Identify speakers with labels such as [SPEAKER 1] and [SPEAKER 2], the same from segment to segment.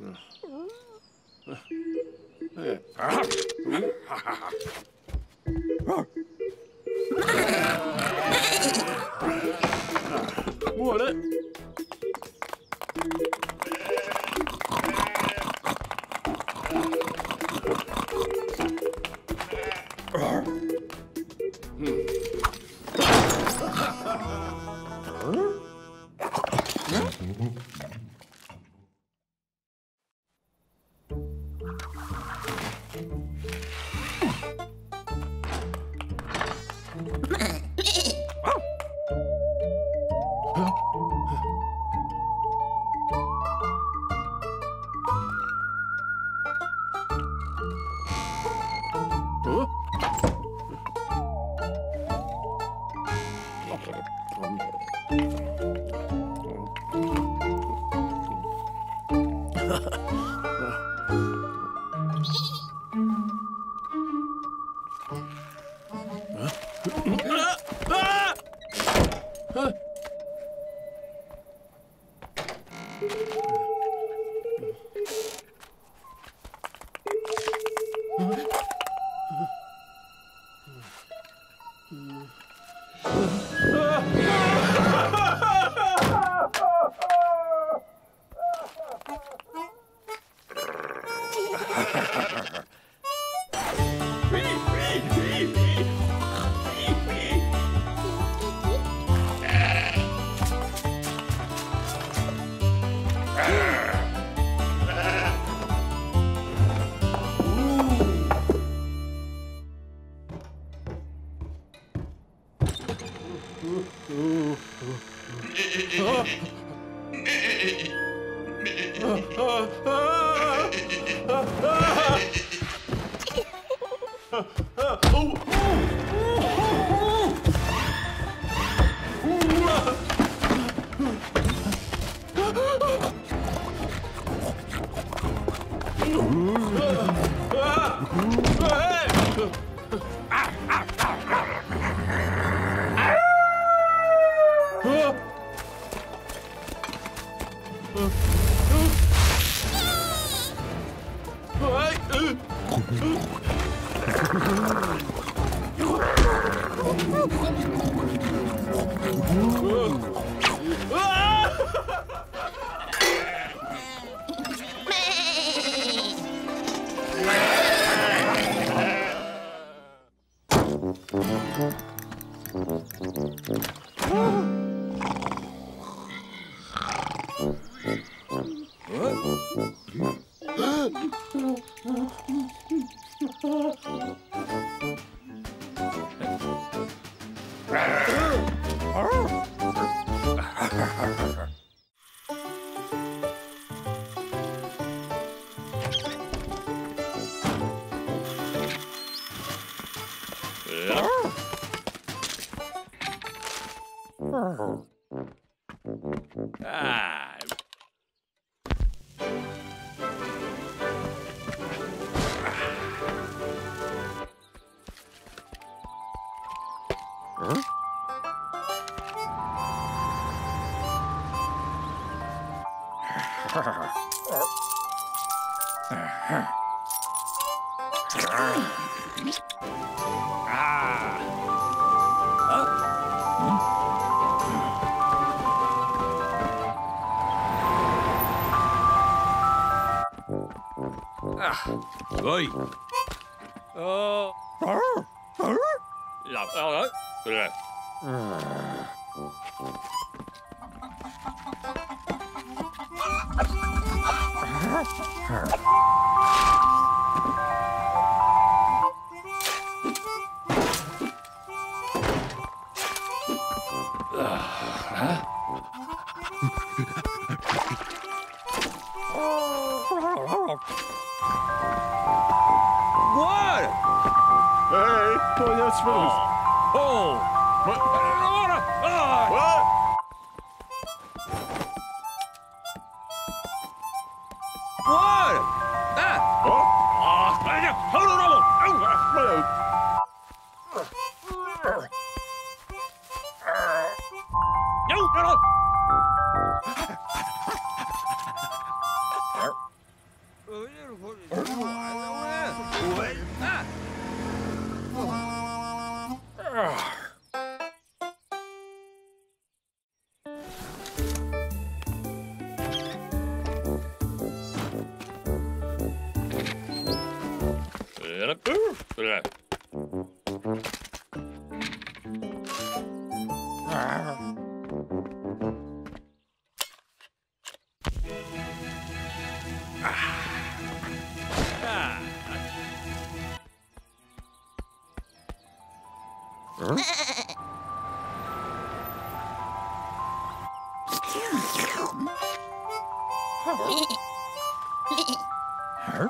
[SPEAKER 1] Muore! Huh?
[SPEAKER 2] Ah.
[SPEAKER 3] Oi.
[SPEAKER 2] Uh. Ja, ja,
[SPEAKER 3] ja.
[SPEAKER 1] Hey, boy, that smells.
[SPEAKER 3] Oh!
[SPEAKER 1] What?
[SPEAKER 3] Ah!
[SPEAKER 1] What?
[SPEAKER 3] What?
[SPEAKER 2] Rồi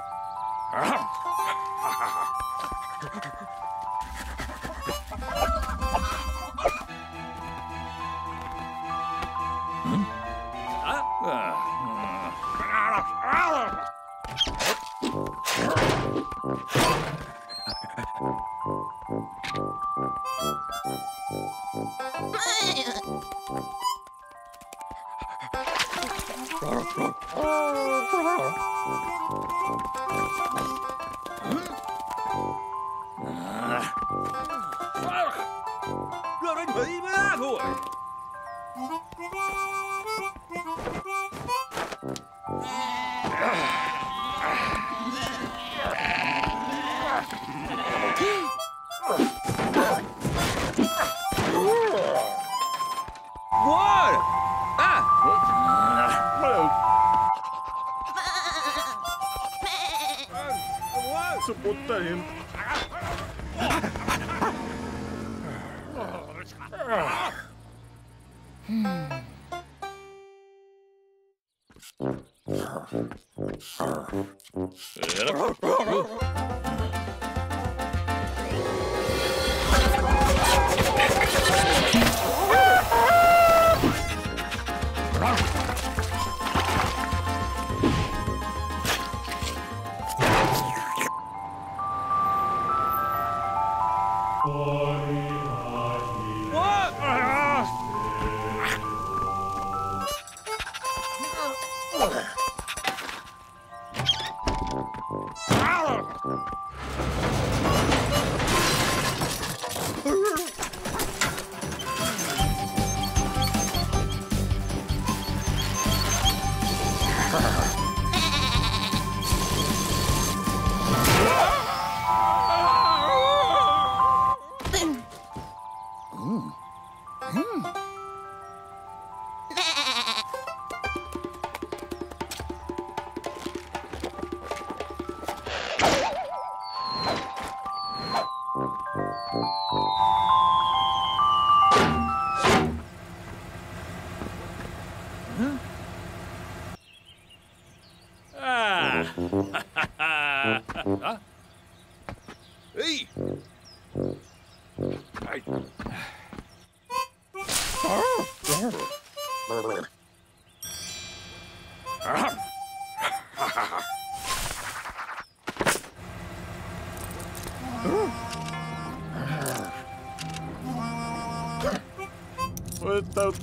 [SPEAKER 2] Mm. What?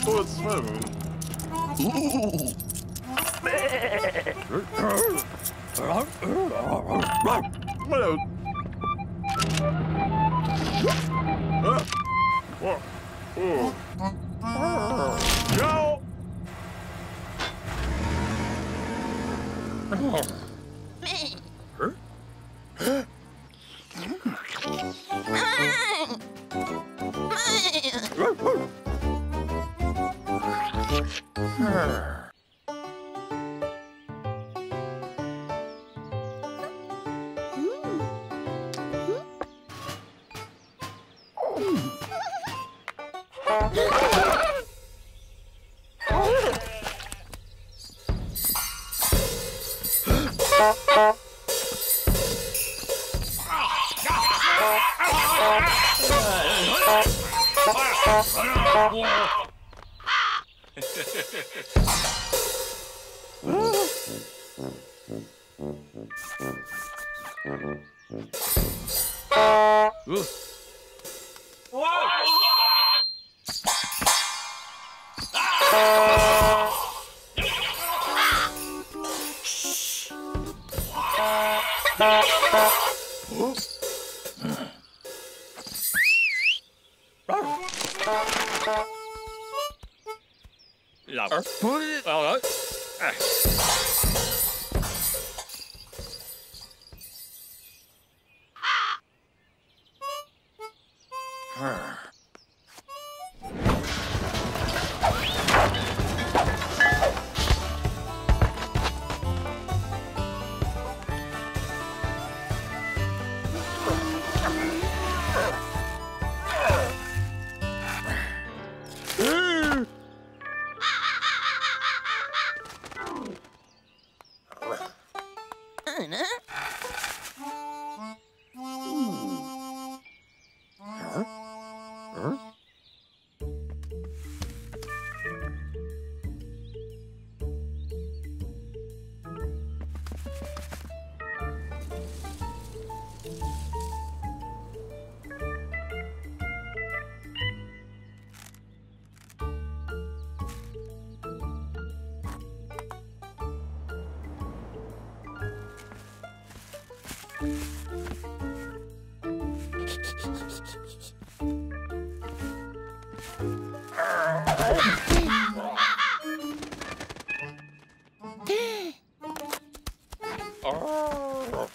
[SPEAKER 2] kurz Woo! her.
[SPEAKER 1] Uh.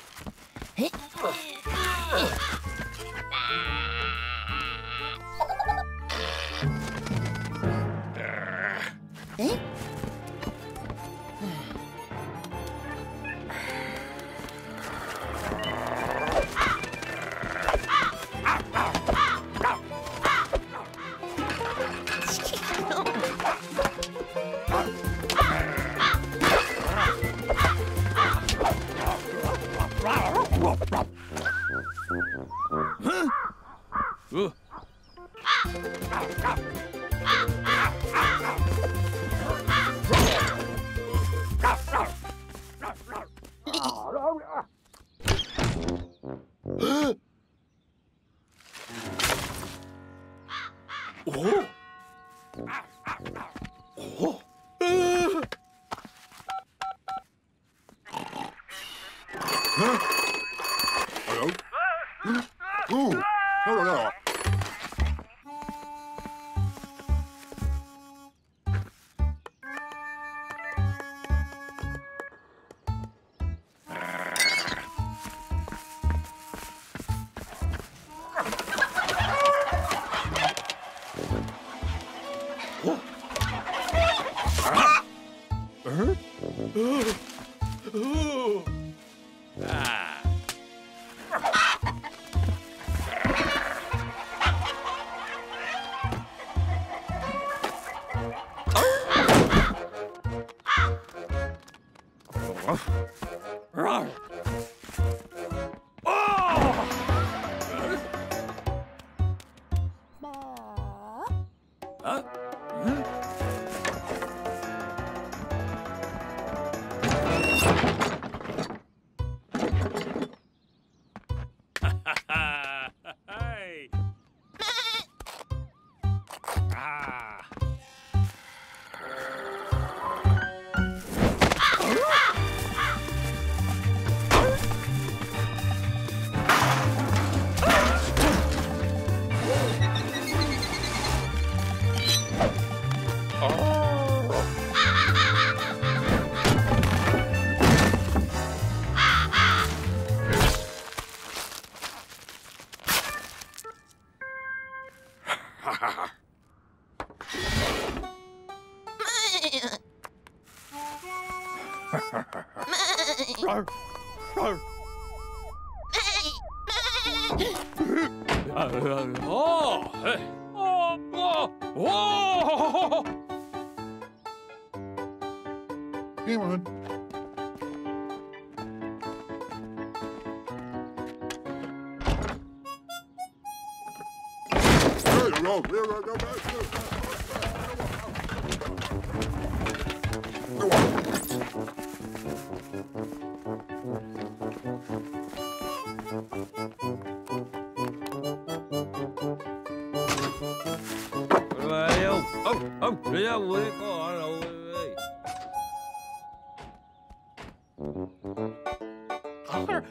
[SPEAKER 2] 야 뭐래
[SPEAKER 1] 거
[SPEAKER 3] 알아 왜?
[SPEAKER 2] 아.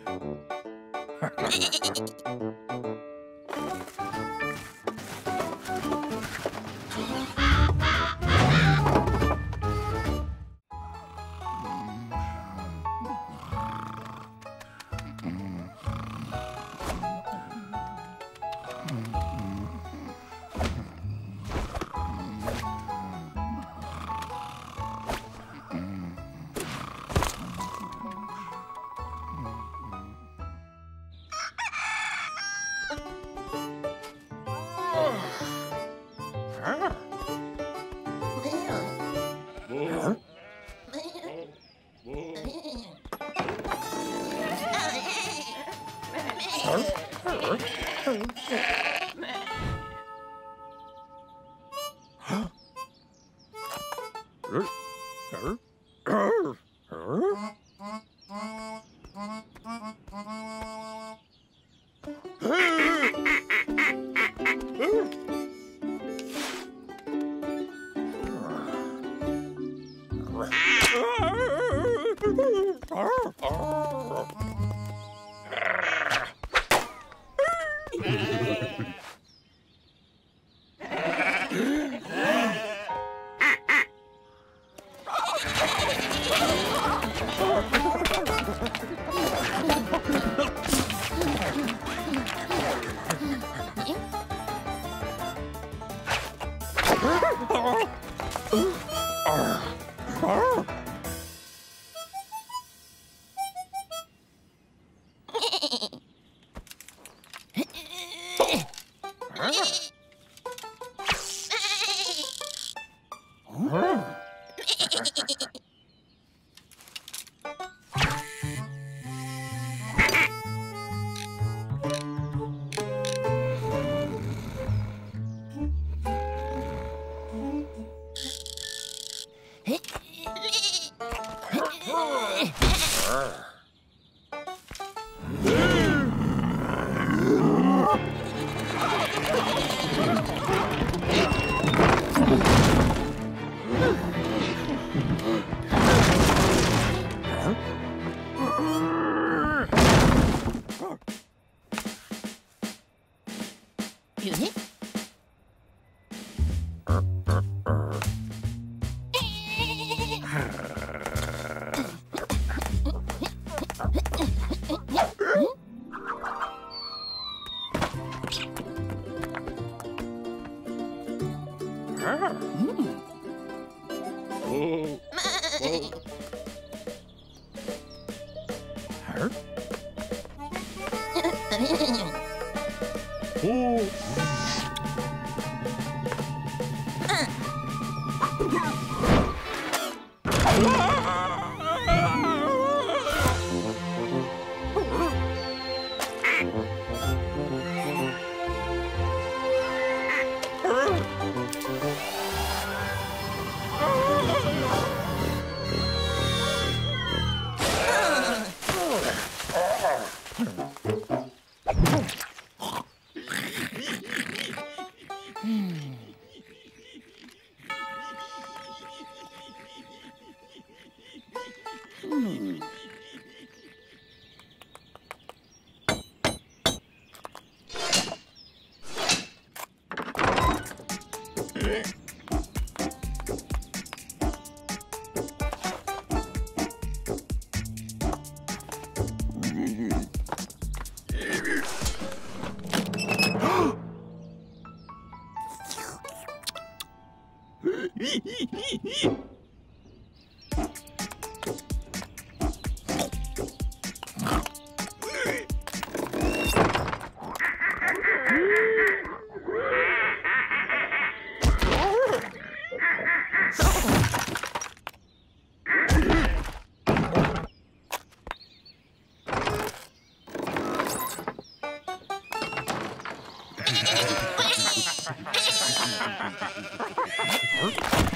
[SPEAKER 3] Hey.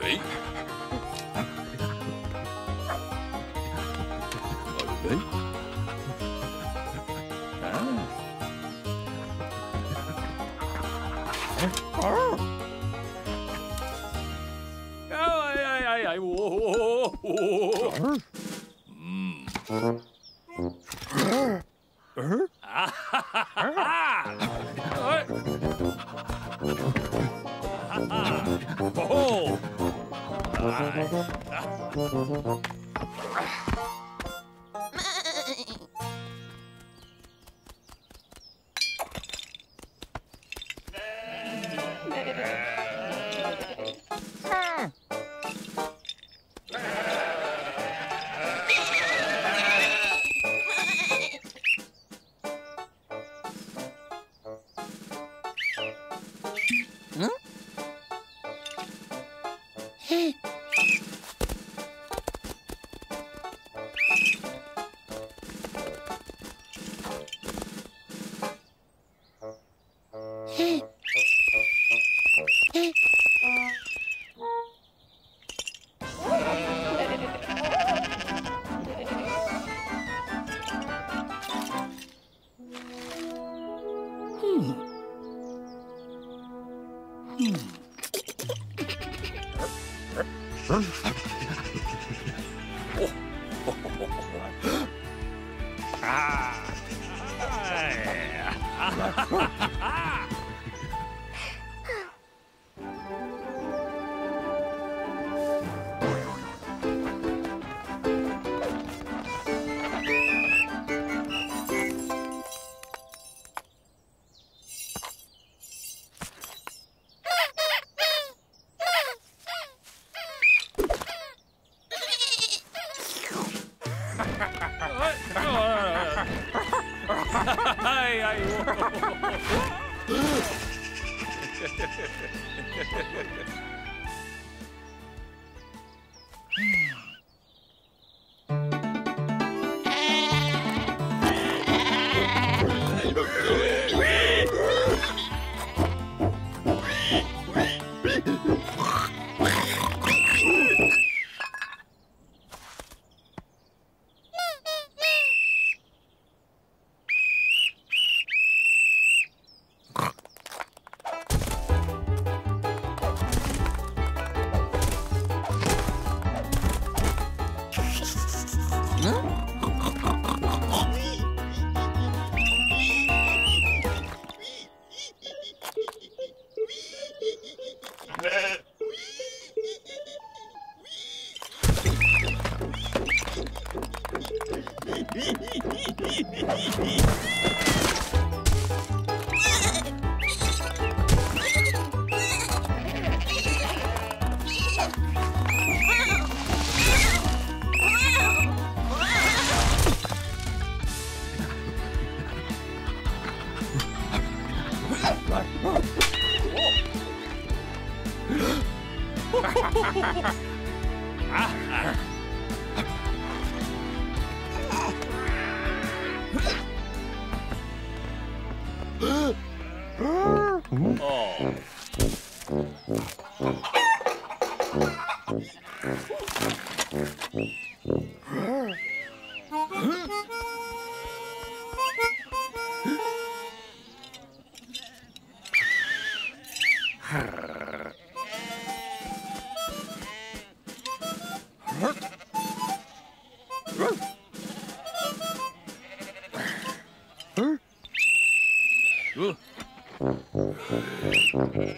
[SPEAKER 3] Hey.
[SPEAKER 2] Oh. ai,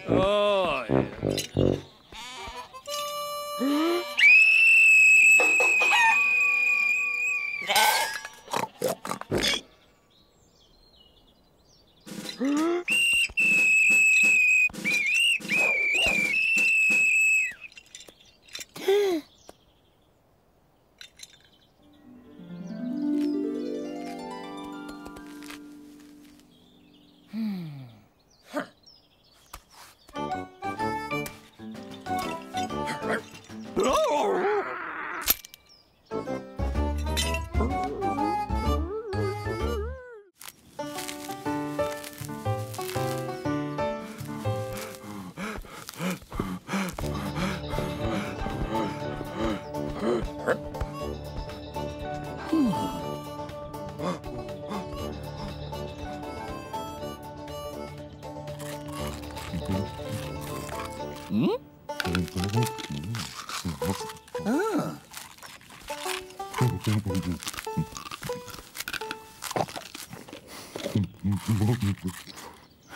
[SPEAKER 2] Oh, yeah.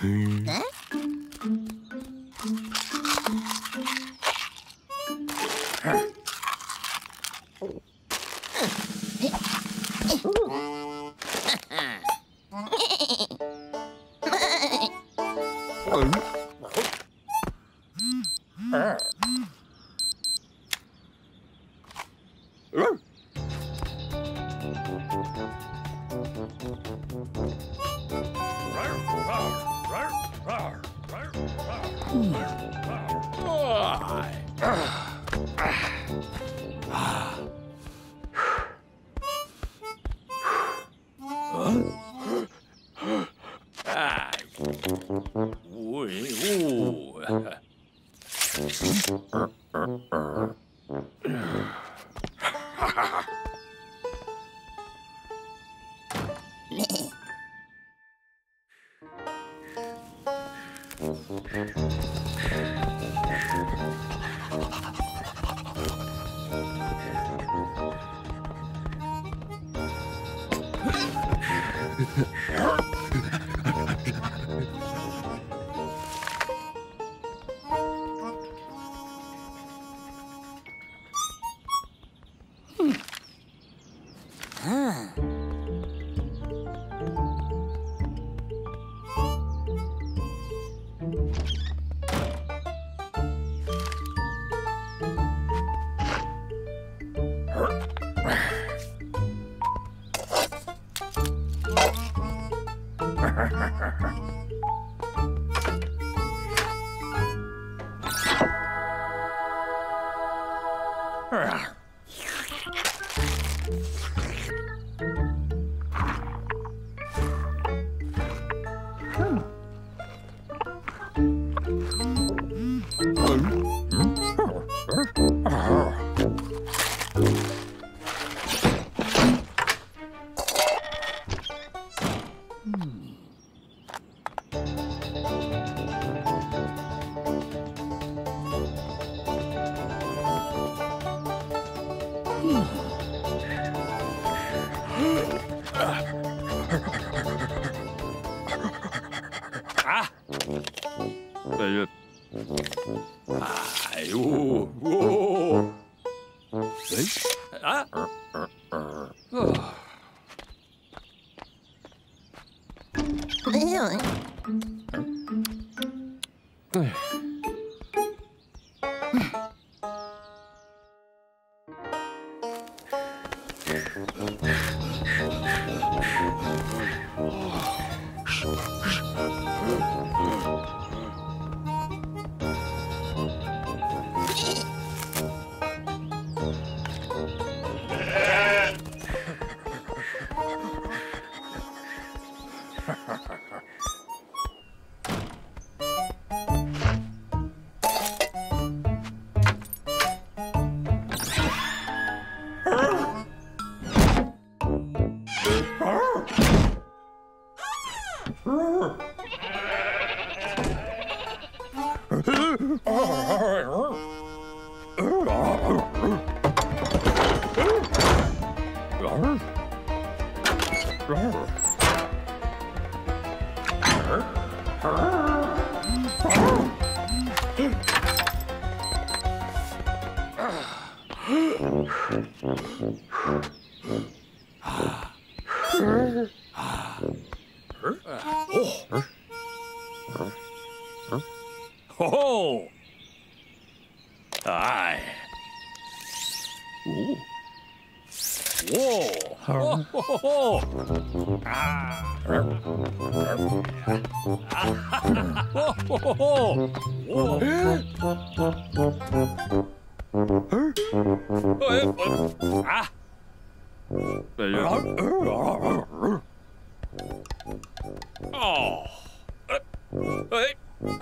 [SPEAKER 2] え Ah! Oh. Uh, hey. Oi,